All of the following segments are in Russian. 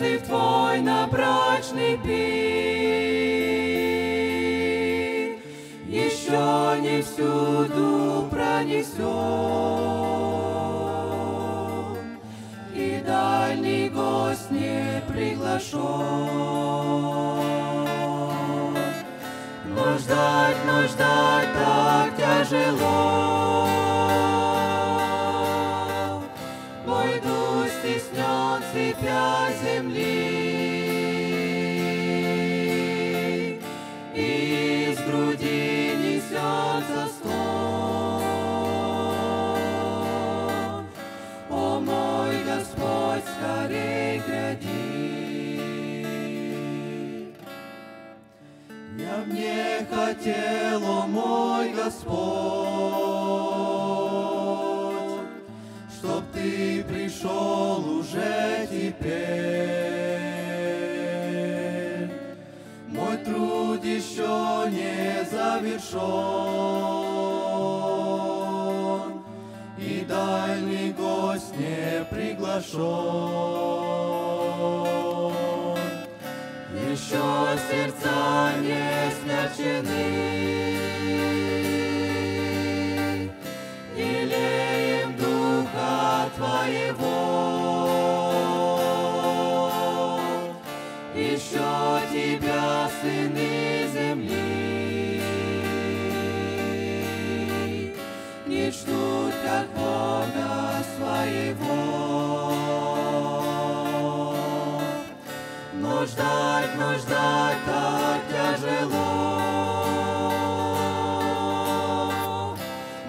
мой на брачный пир, еще не всюду пронесем, и дальний гость не приглашен. Но ждать, но ждать так тяжело. Мой дух стеснен цепя земли, и из груди несется стон. О мой Господь, скорей гряди. Я б не хотел, о мой Господь, чтоб ты пришел уже теперь. Мой труд еще не завершен, и дальний гость не приглашен. Еще сердца не смягчены, Сыны земли, Не как Бога своего. Но ждать, но ждать так тяжело.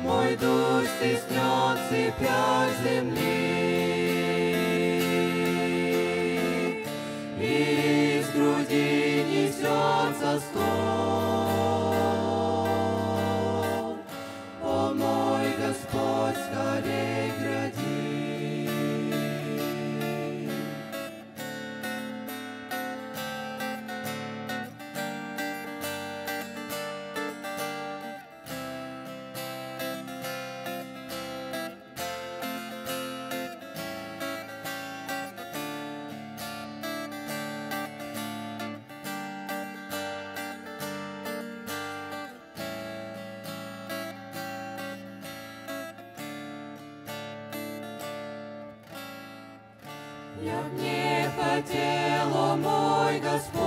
Мой дух стеснен в цепях земли, Я б не хотел, о мой Господь,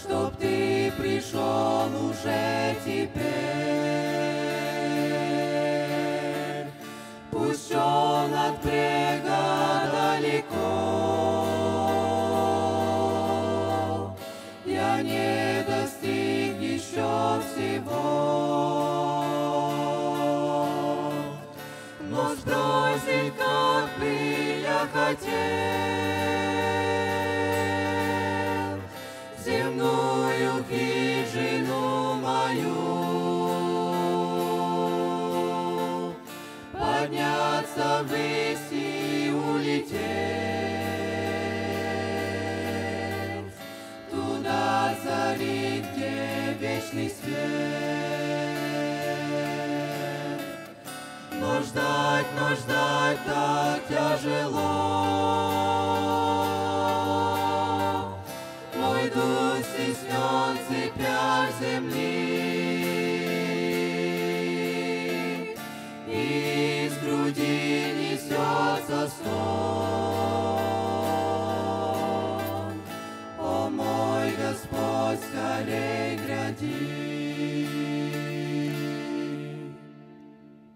чтоб ты пришел уже теперь. Пусть он от брега я не достиг еще всего. Я хотел Земную хижину мою Подняться ввысь и улететь. Туда царит, где вечный свет но ждать, но ждать так тяжело. Мой дух стеснен в цепях земли, и из груди несется стон.